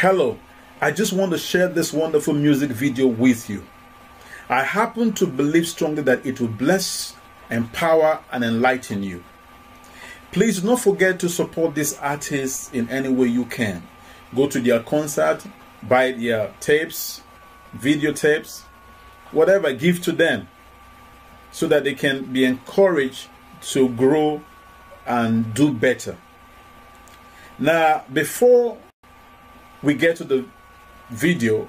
Hello, I just want to share this wonderful music video with you. I happen to believe strongly that it will bless, empower, and enlighten you. Please do not forget to support these artists in any way you can. Go to their concert, buy their tapes, videotapes, whatever, give to them so that they can be encouraged to grow and do better. Now, before we get to the video,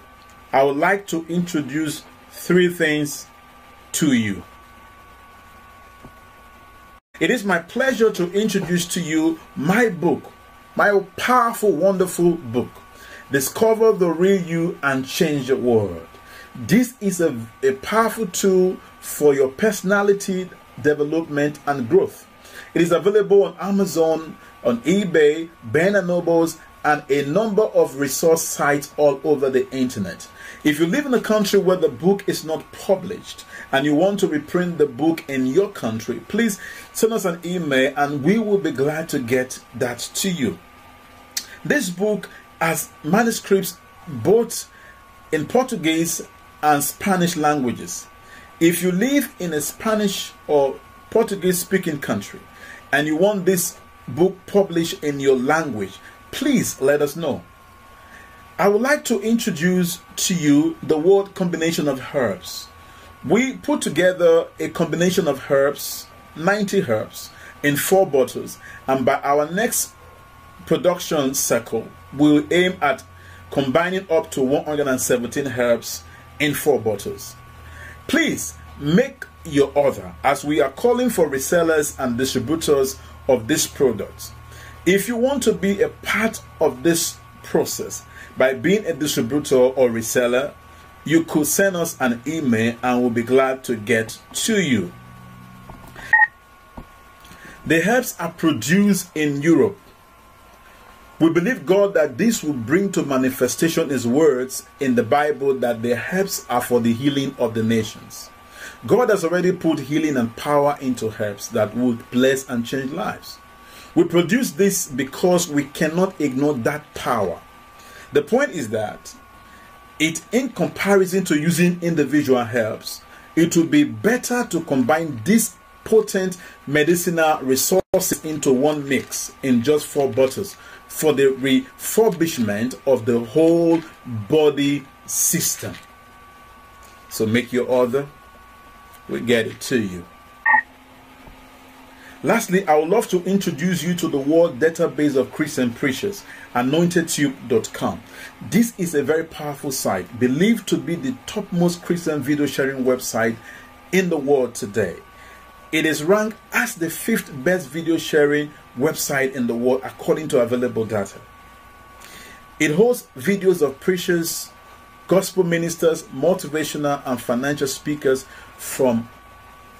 I would like to introduce three things to you. It is my pleasure to introduce to you my book, my powerful, wonderful book, Discover the Real You and Change the World. This is a, a powerful tool for your personality development and growth. It is available on Amazon, on eBay, Ben & Nobles, and a number of resource sites all over the internet. If you live in a country where the book is not published and you want to reprint the book in your country, please send us an email and we will be glad to get that to you. This book has manuscripts both in Portuguese and Spanish languages. If you live in a Spanish or Portuguese speaking country and you want this book published in your language, please let us know. I would like to introduce to you the word combination of herbs. We put together a combination of herbs, 90 herbs, in four bottles, and by our next production cycle, we'll aim at combining up to 117 herbs in four bottles. Please make your order as we are calling for resellers and distributors of this product. If you want to be a part of this process by being a distributor or reseller, you could send us an email and we'll be glad to get to you. The herbs are produced in Europe. We believe God that this will bring to manifestation His words in the Bible that the herbs are for the healing of the nations. God has already put healing and power into herbs that would bless and change lives. We produce this because we cannot ignore that power. The point is that it, in comparison to using individual herbs, it would be better to combine these potent medicinal resources into one mix in just four bottles for the refurbishment of the whole body system. So make your order, we get it to you. Lastly, I would love to introduce you to the world database of Christian preachers, anointedtube.com. This is a very powerful site, believed to be the topmost Christian video sharing website in the world today. It is ranked as the fifth best video sharing website in the world according to available data. It hosts videos of preachers, gospel ministers, motivational, and financial speakers from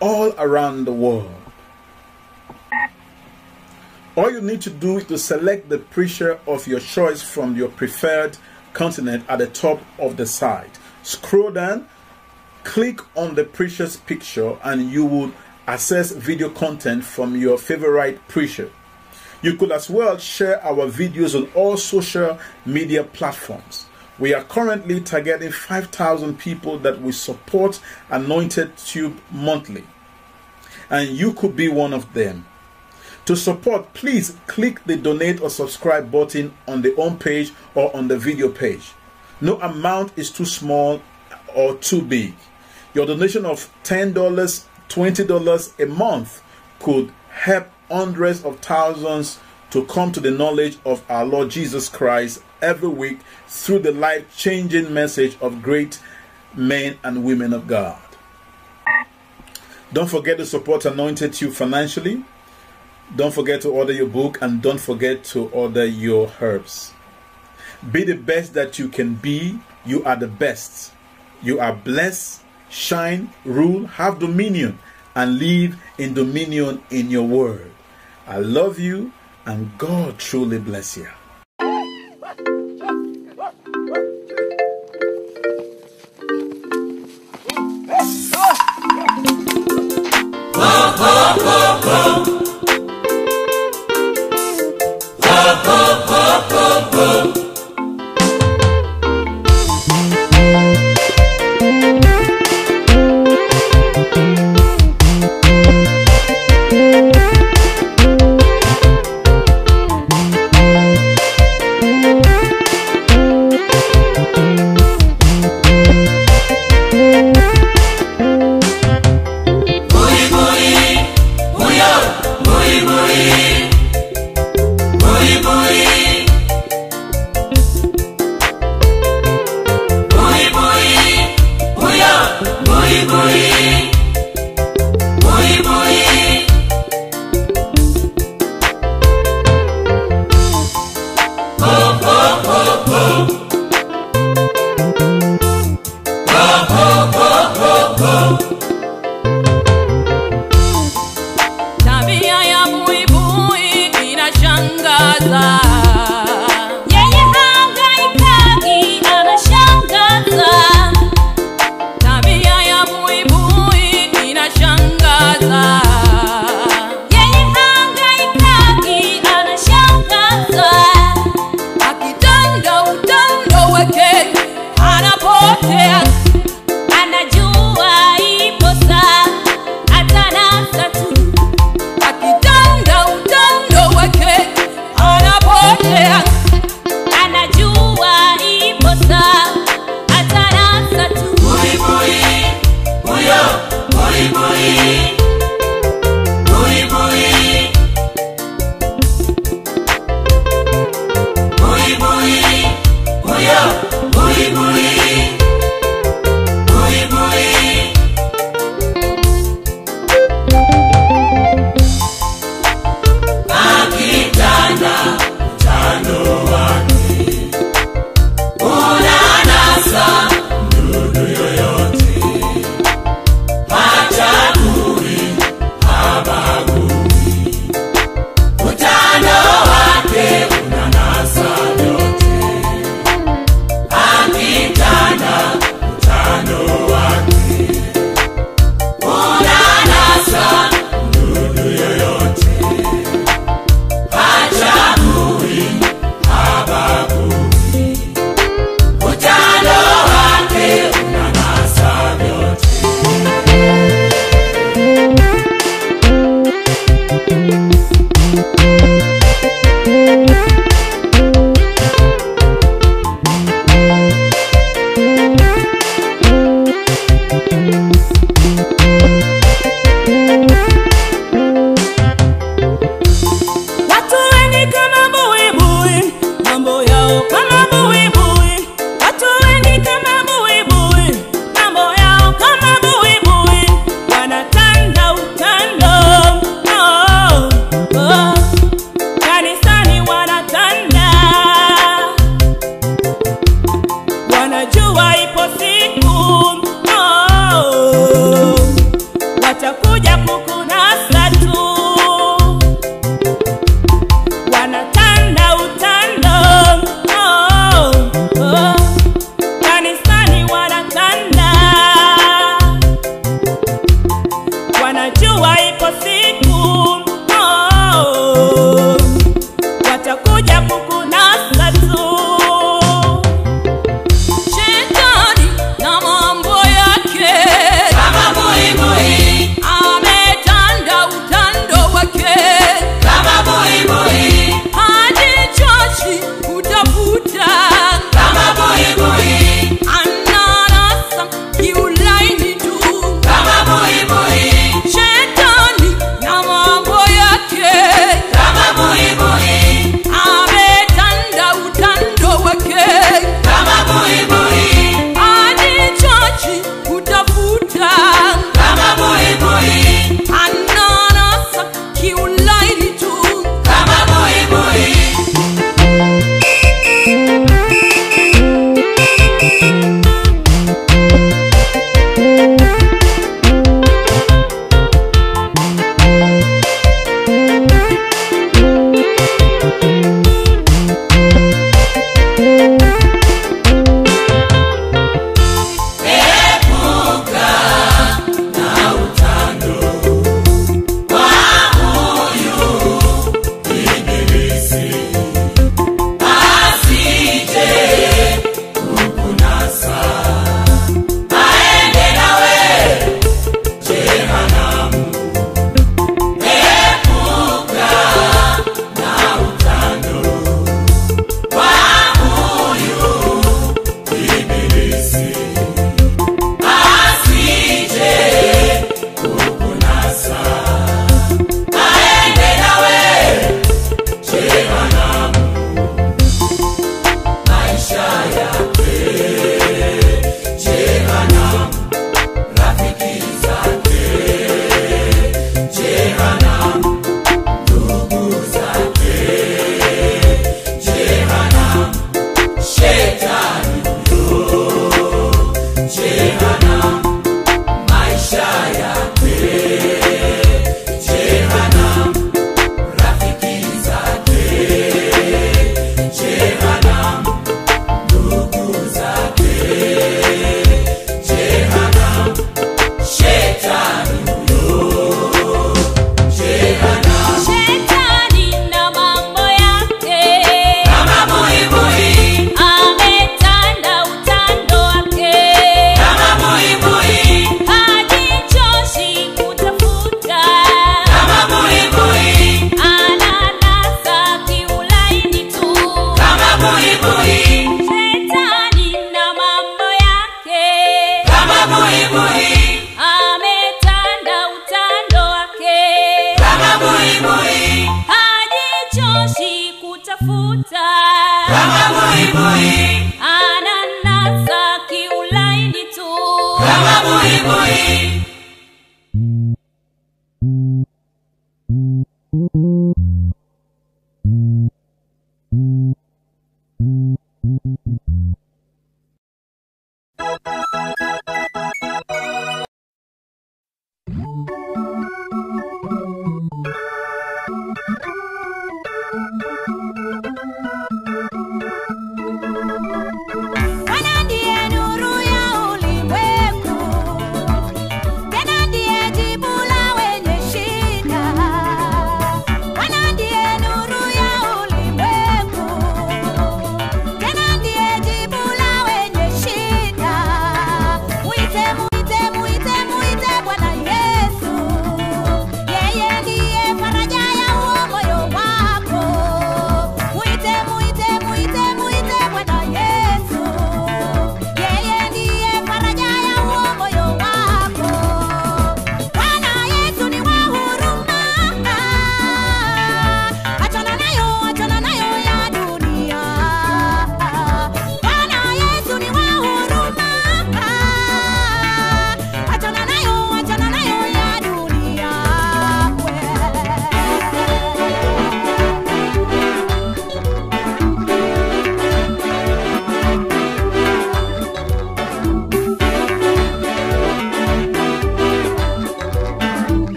all around the world. All you need to do is to select the preacher of your choice from your preferred continent at the top of the site. Scroll down, click on the preacher's picture, and you will access video content from your favorite preacher. You could as well share our videos on all social media platforms. We are currently targeting 5,000 people that we support Anointed Tube monthly, and you could be one of them. To support, please click the donate or subscribe button on the home page or on the video page. No amount is too small or too big. Your donation of $10, $20 a month could help hundreds of thousands to come to the knowledge of our Lord Jesus Christ every week through the life changing message of great men and women of God. Don't forget to support Anointed Tube financially. Don't forget to order your book and don't forget to order your herbs. Be the best that you can be. You are the best. You are blessed, shine, rule, have dominion, and live in dominion in your word. I love you and God truly bless you.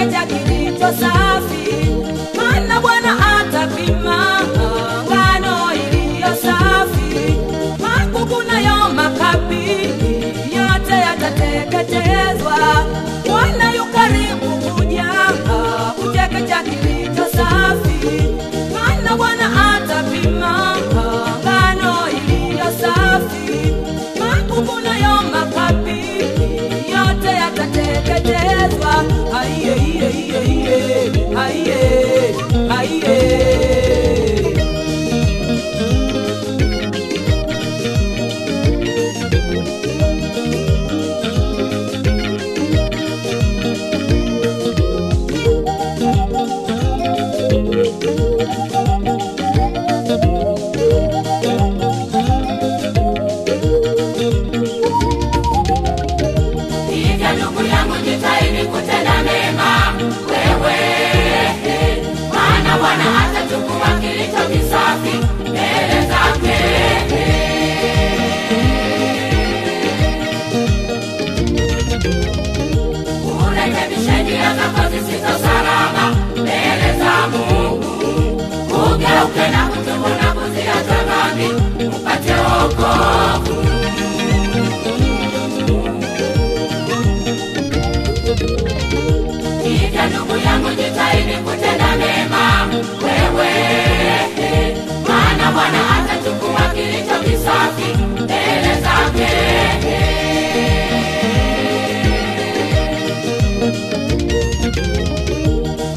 chake cha kijito safi, maana Bwana atapima ngano iliyo safi, magugu nayo makapi yote yatateketezwa. Bwana yu karibu kuja kuchake cha safi, maana Bwana atapima ngano iliyo safi, magugu nayo makapi yote yatateketezwa. wewe, maana Bwana atachukua kilicho kisafi mbele zake.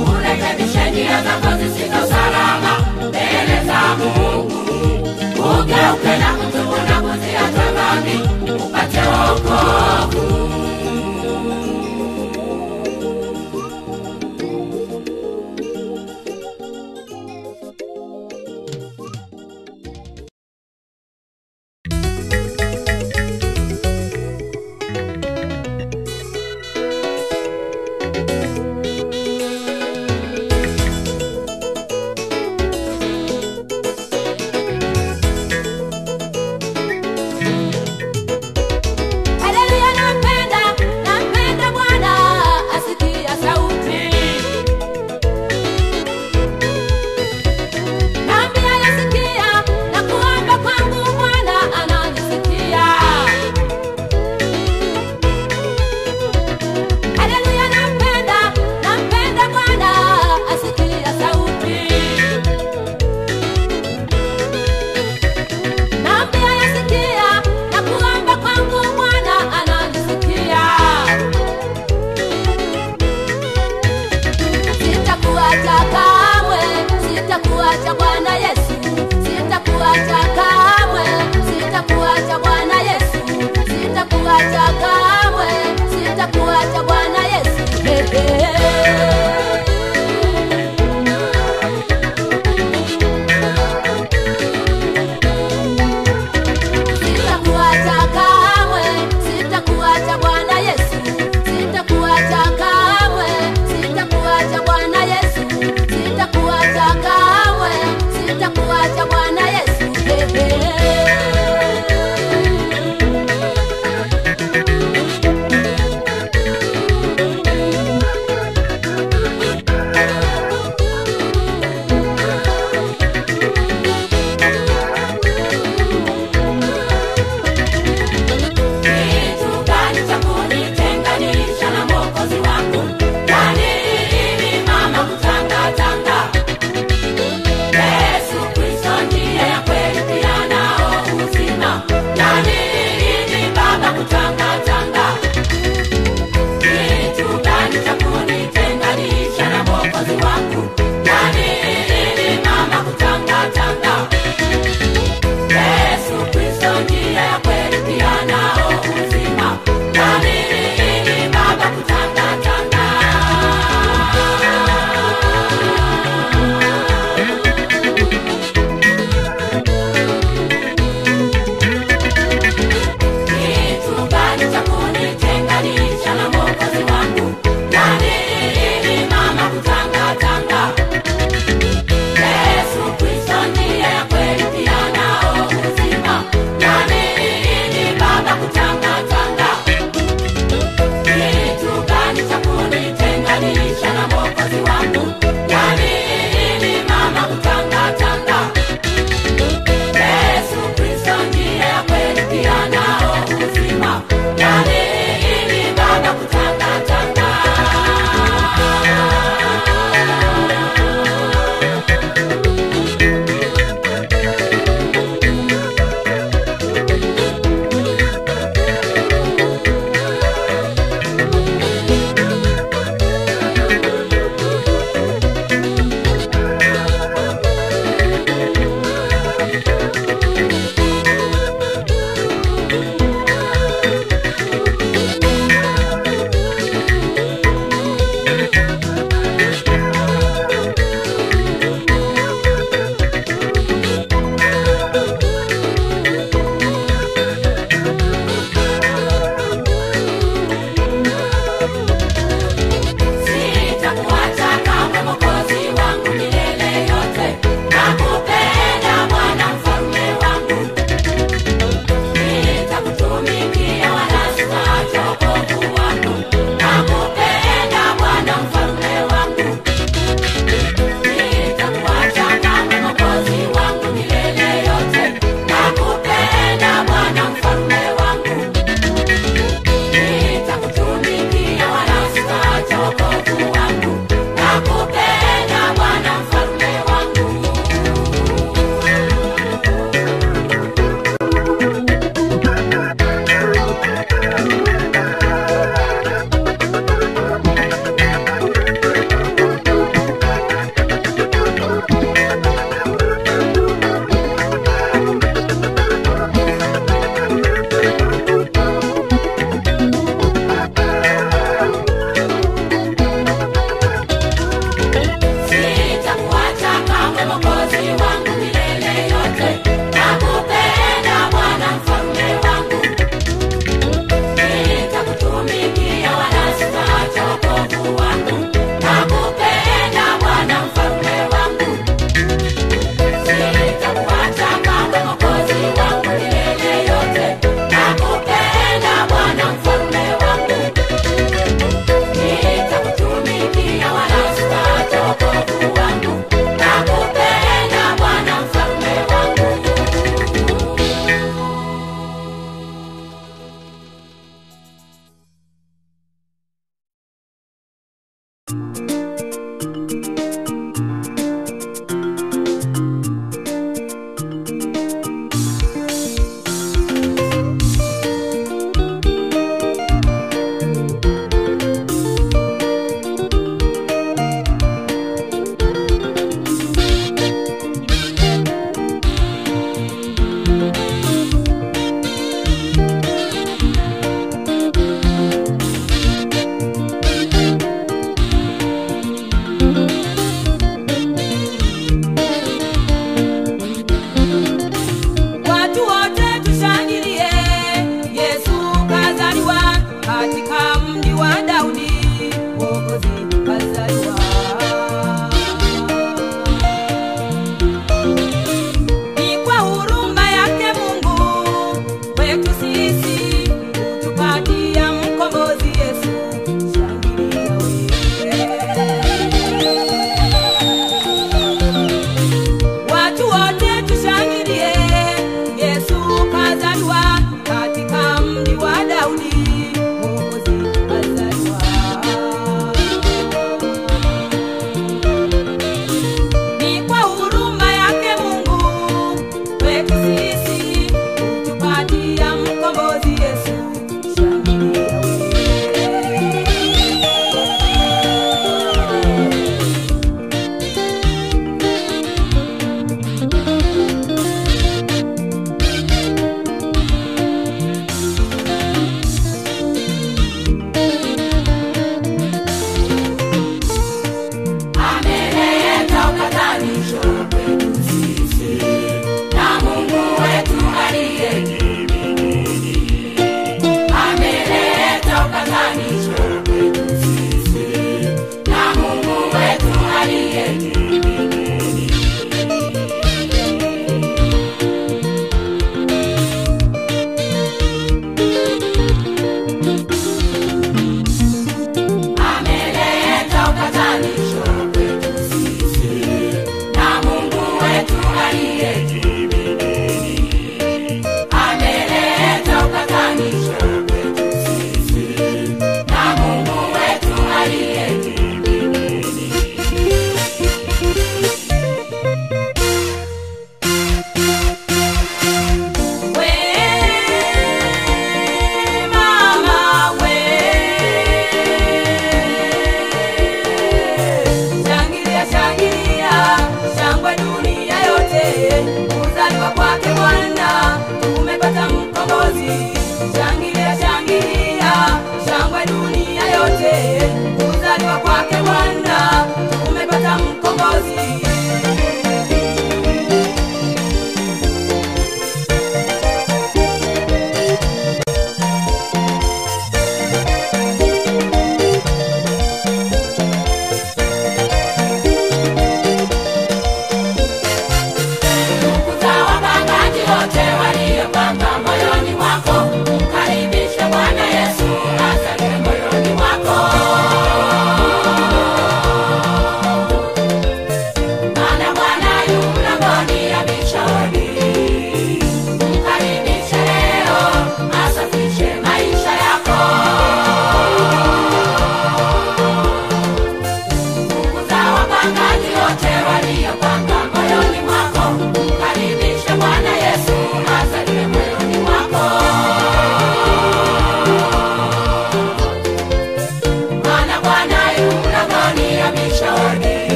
Urekebishe njia zako zisizo salama mbele za Mungu, ugeuke na kutubu na kuziacha upate.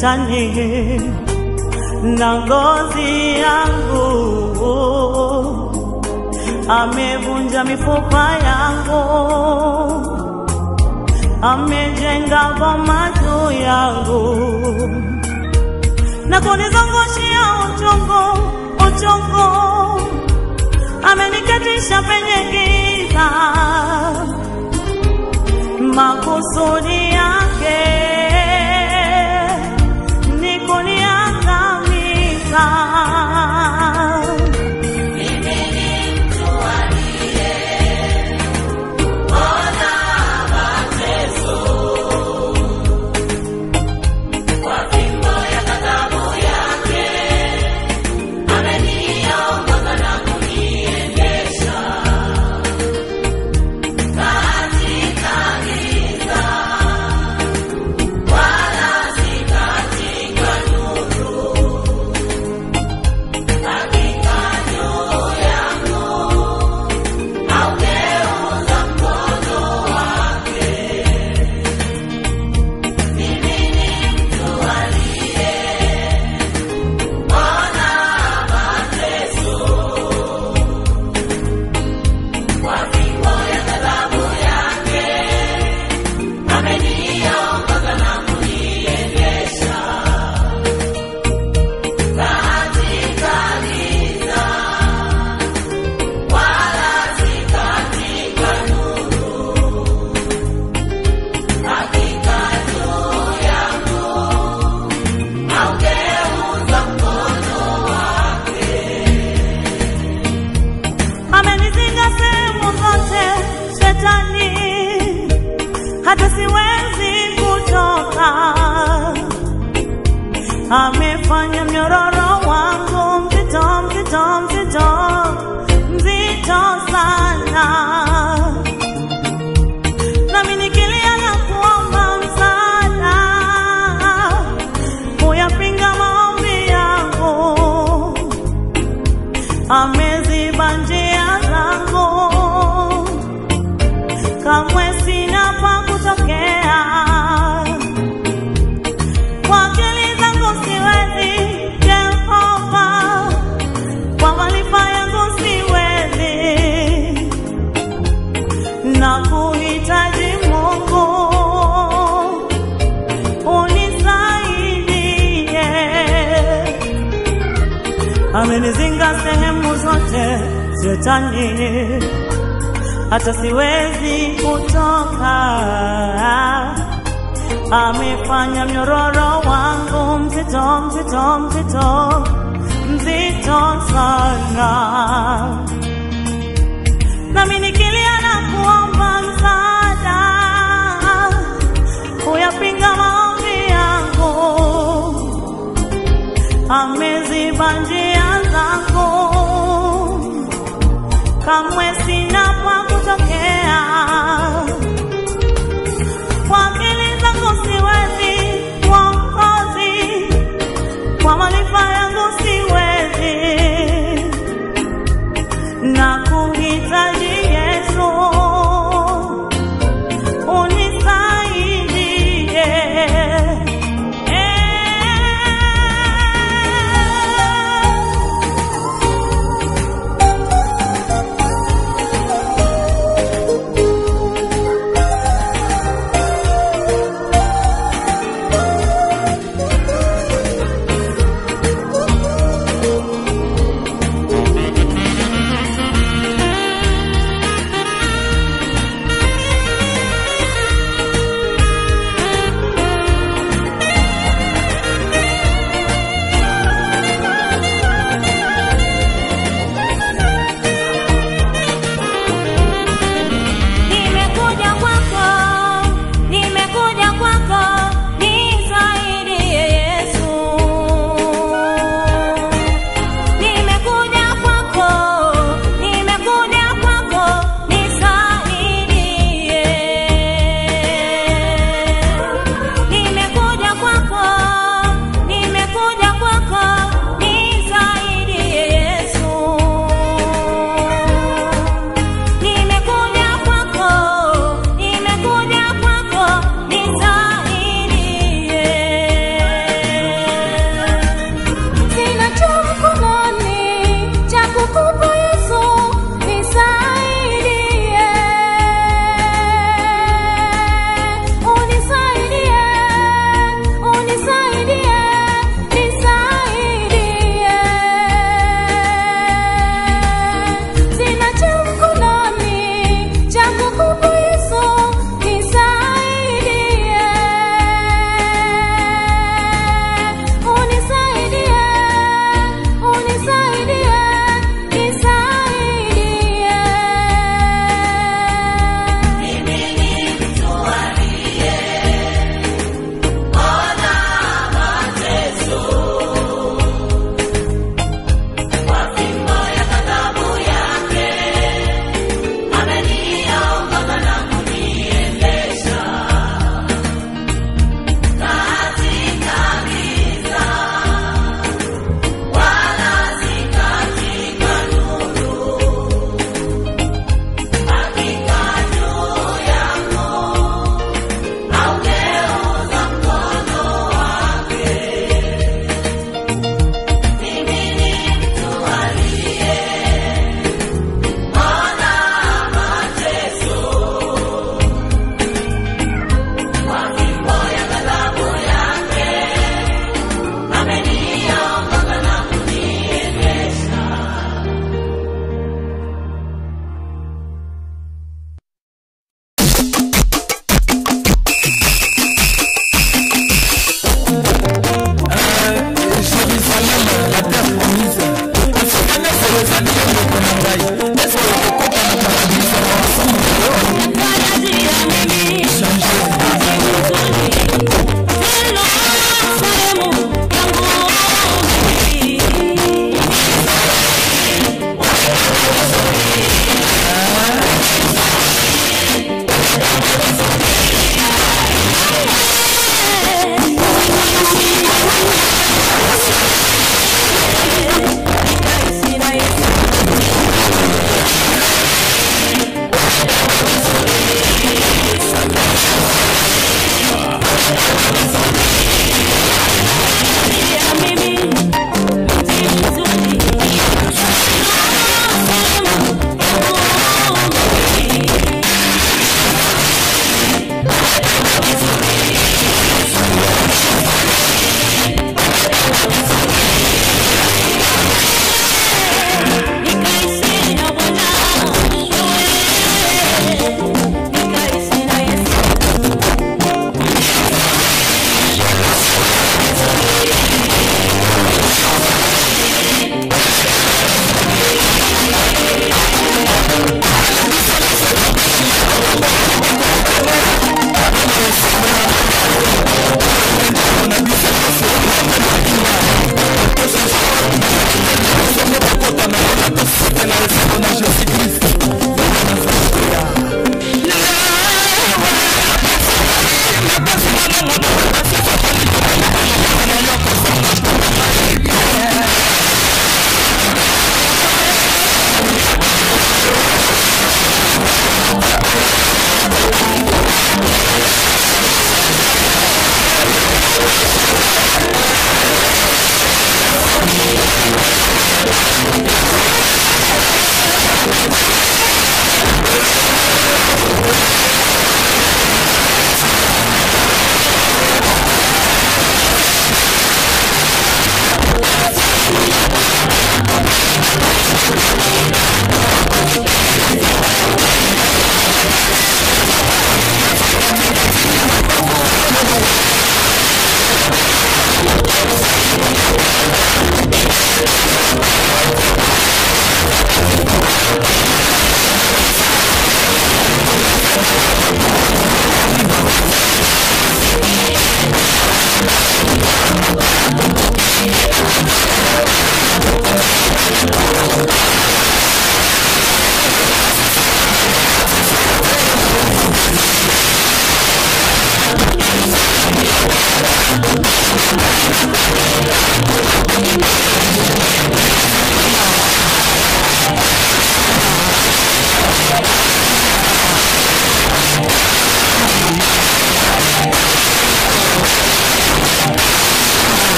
ndani na ngozi yangu, amevunja mifupa yangu, amejenga boma juu yangu. Na kunizungushia uchungu uchungu, ameniketisha penye giza. Makusudi yangu kitandani hata siwezi kutoka. Amefanya mnyororo wangu mzito mzito mzito mzito sana.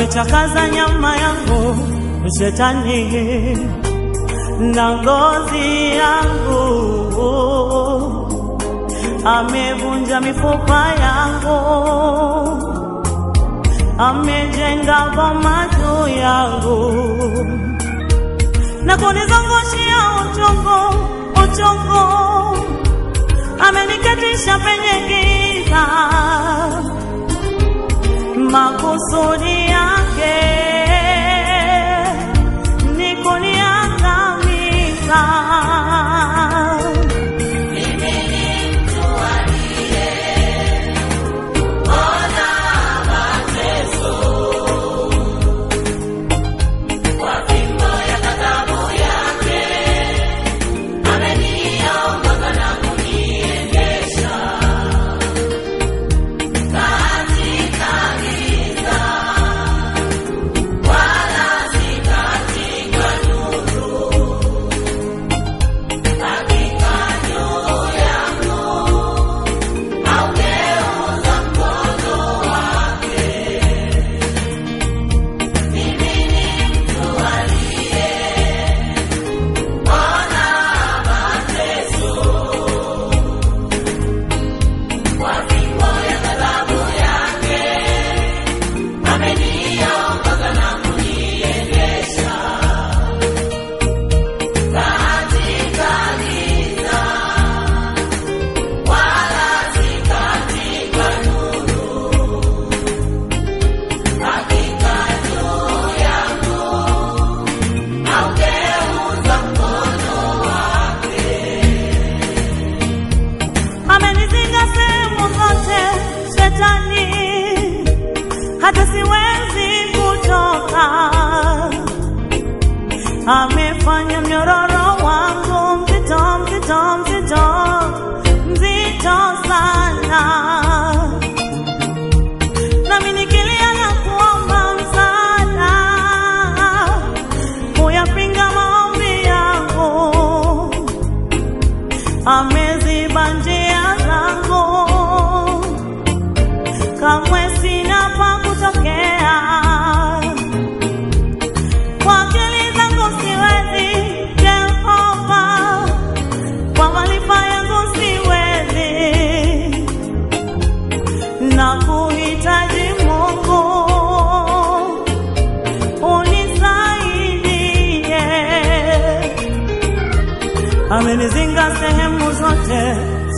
Amechakaza nyama yangu shetani. Na ngozi yangu amevunja mifupa yangu amejenga boma juu yangu. Na kunizungushia uchungu uchungu ameniketisha penye giza. Makusudi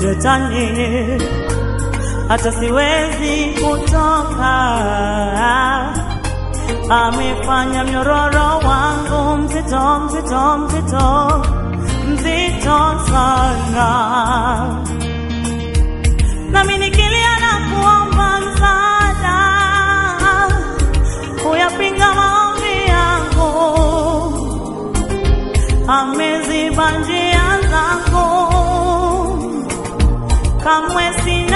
shetani, hata siwezi kutoka. Amefanya mnyororo wangu mzito mzito mzito mzito sana, nami nikilia na kuomba msaada, kuyapinga maombi yangu ameziba njia jamás é sin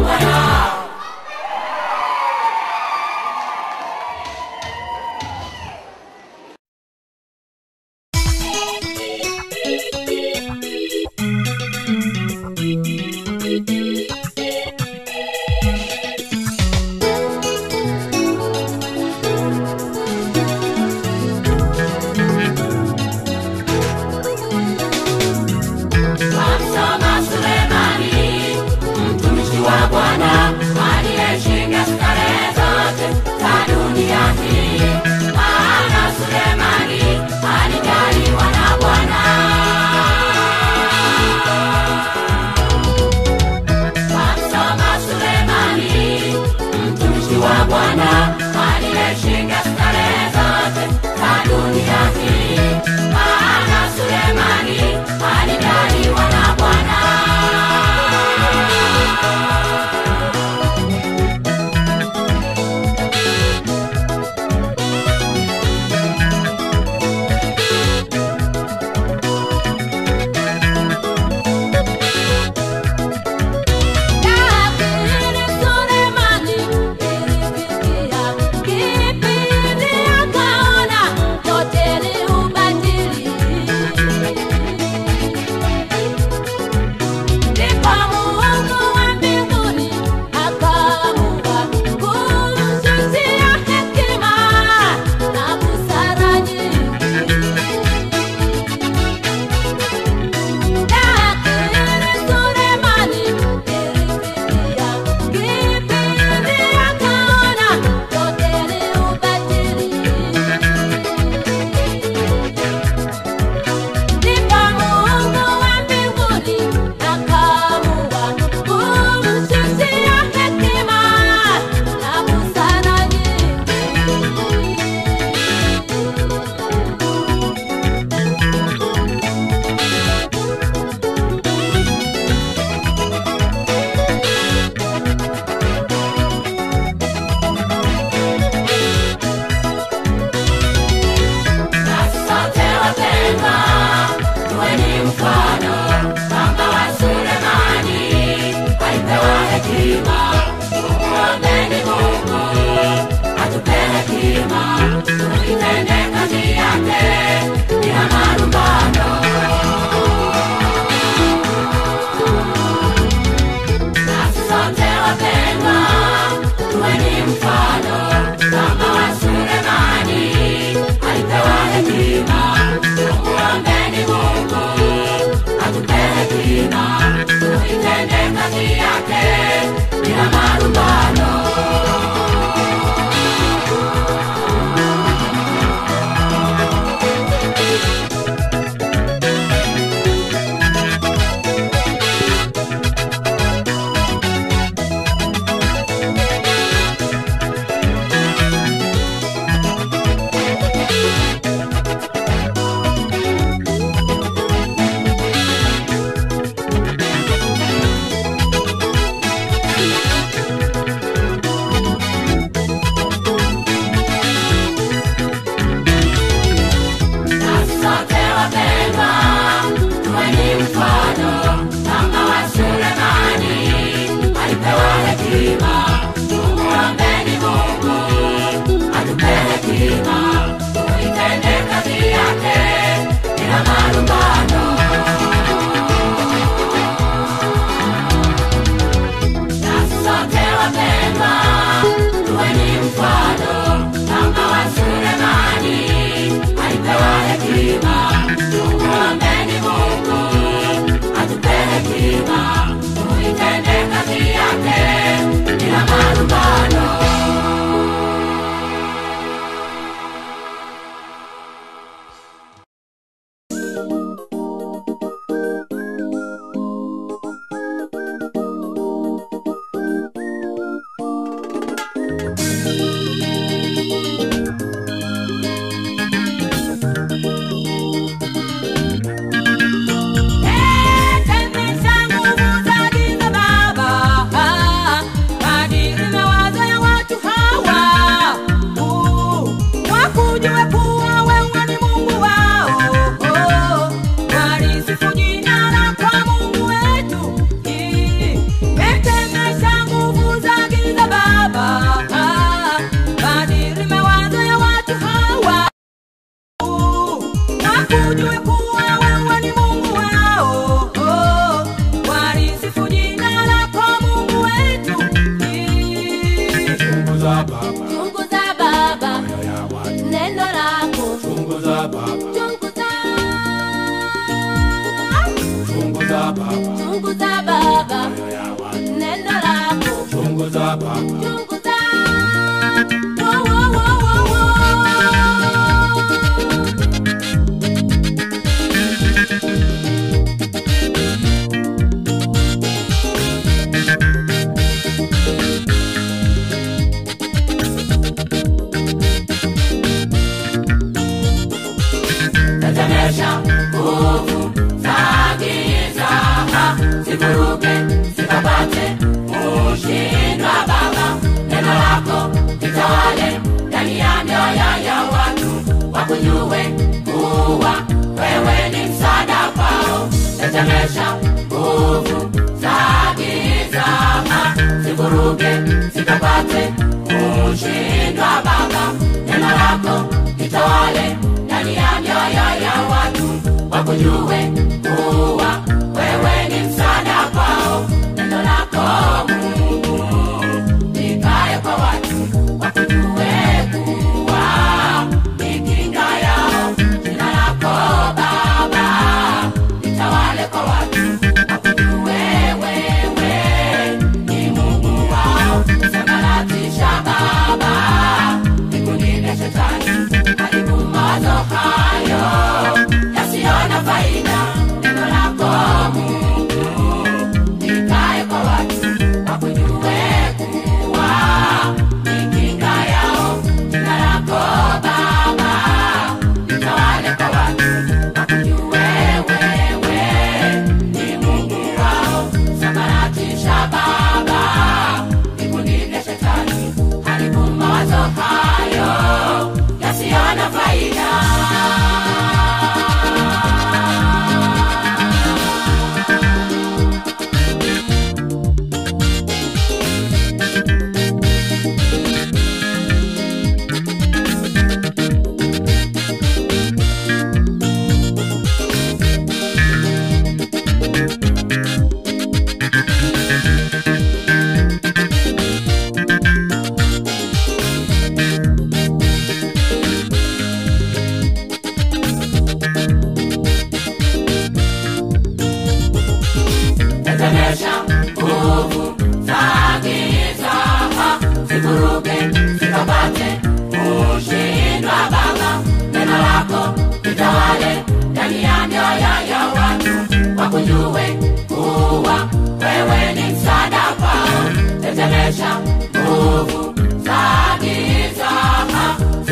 na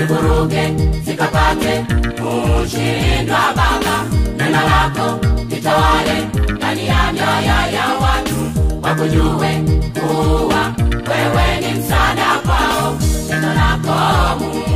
usiburuge zikapate kushindwa baba neno lako litawale ndani ya mioyo ya watu. Wakujue kuwa wewe ni msaada kwao. Neno lako mungu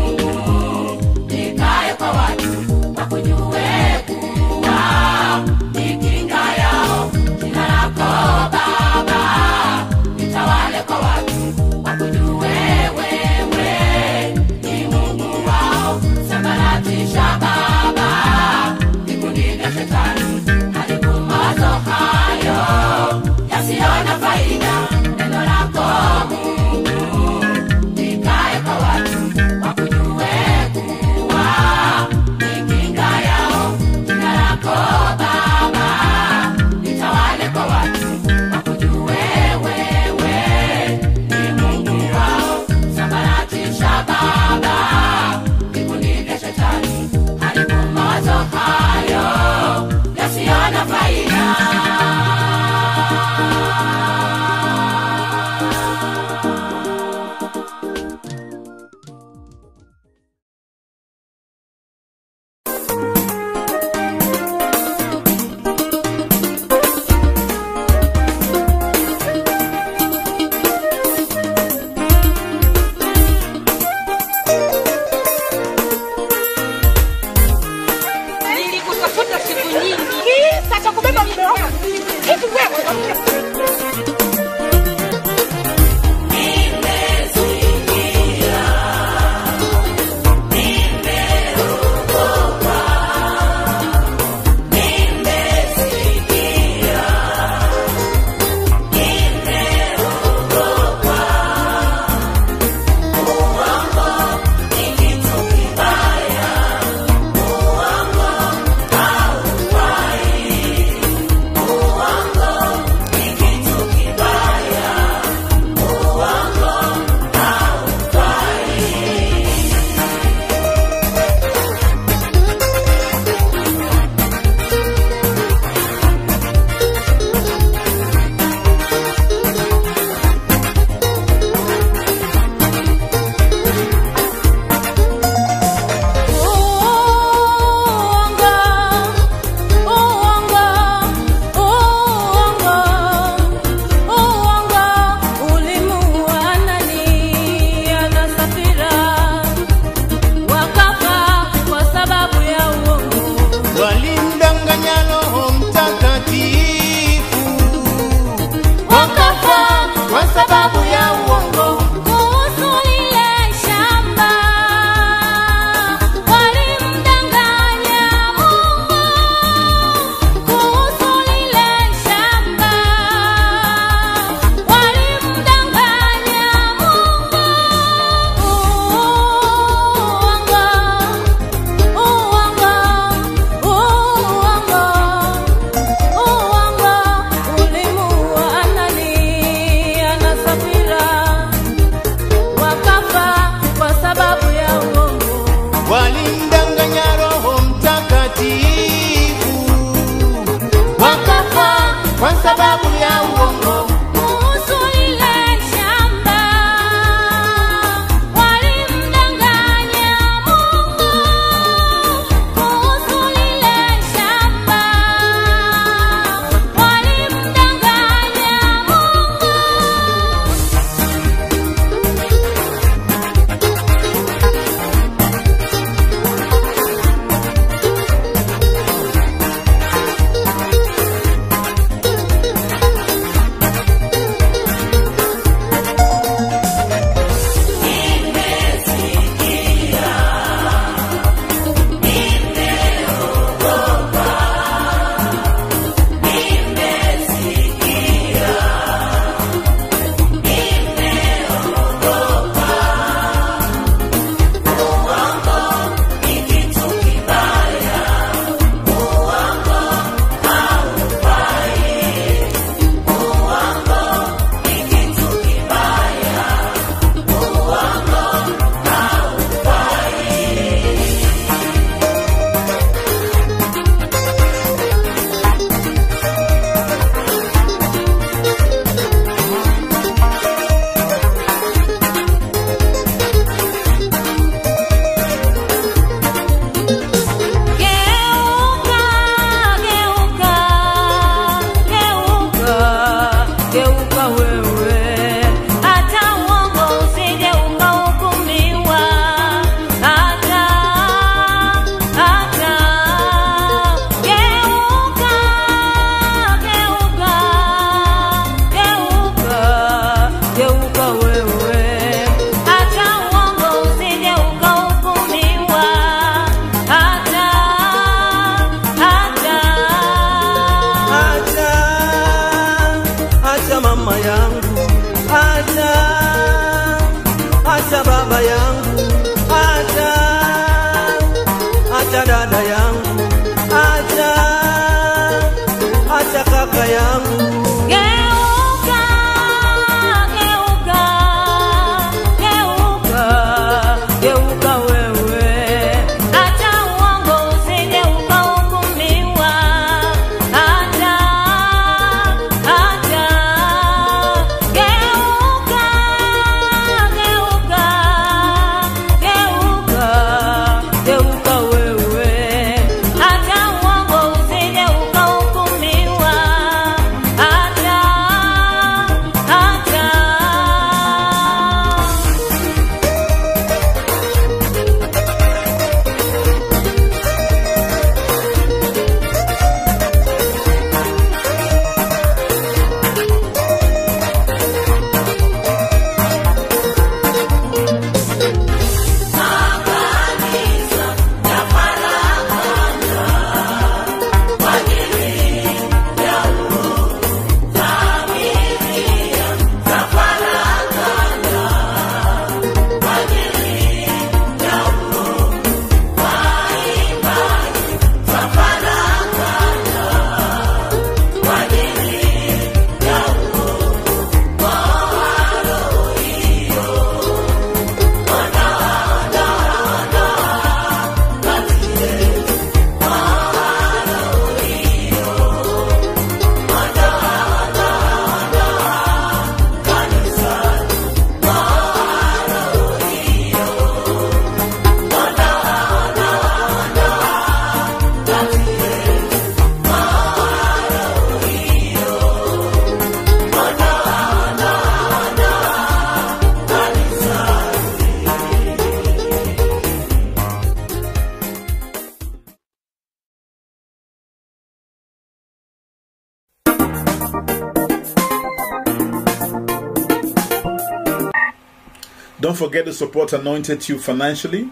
support Anointed Tube financially.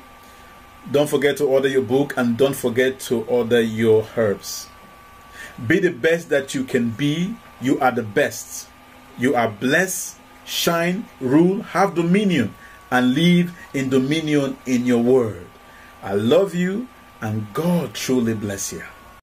Don't forget to order your book and don't forget to order your herbs. Be the best that you can be. You are the best. You are blessed, shine, rule, have dominion, and live in dominion in your word. I love you and God truly bless you.